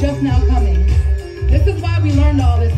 just now coming. This is why we learned all this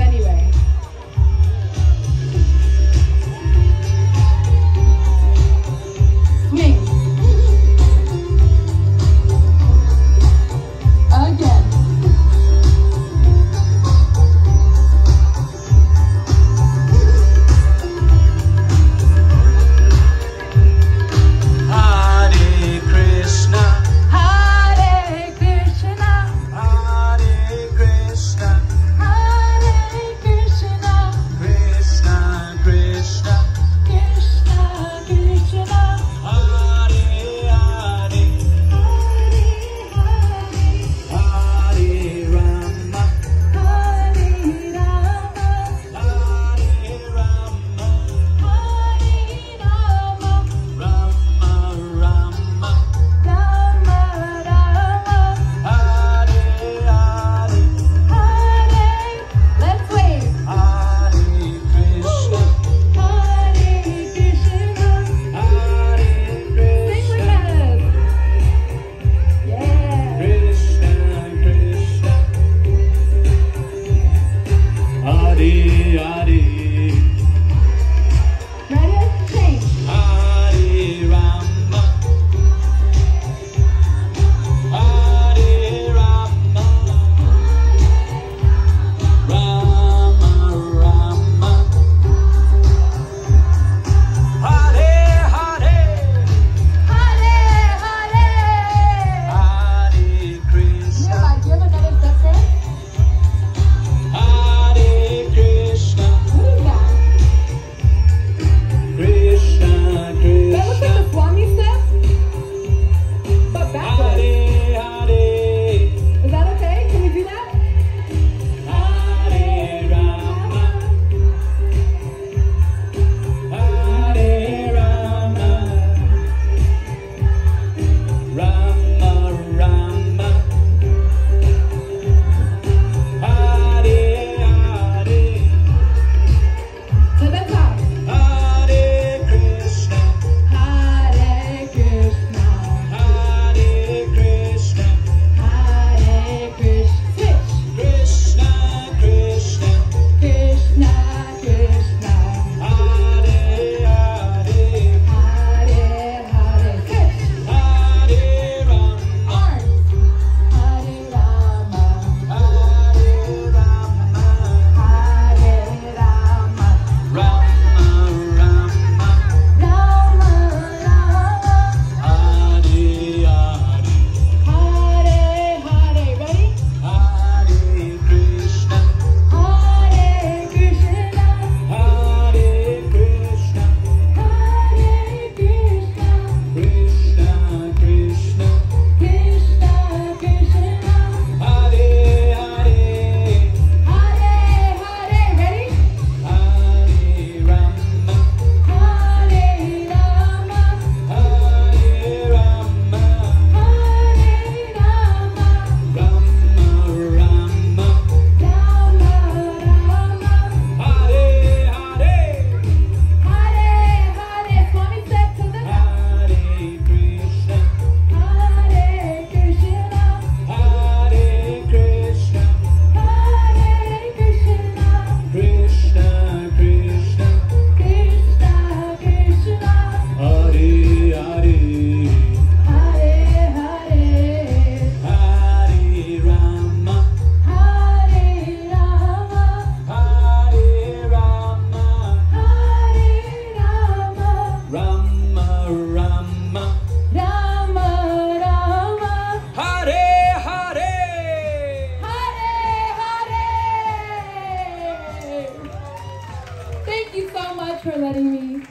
Thank you so much for letting me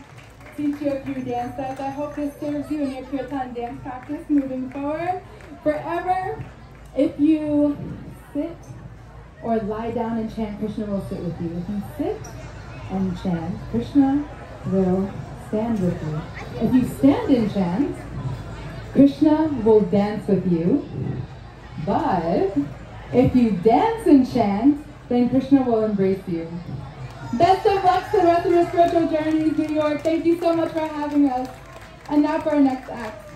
teach you a few dances. I hope this serves you in your Kirtan dance practice moving forward. Forever, if you sit or lie down and chant, Krishna will sit with you. If you sit and chant, Krishna will stand with you. If you stand and chant, Krishna will dance with you. But if you dance and chant, then Krishna will embrace you. Best of luck to the rest of your spiritual journey, New York. Thank you so much for having us. And now for our next act.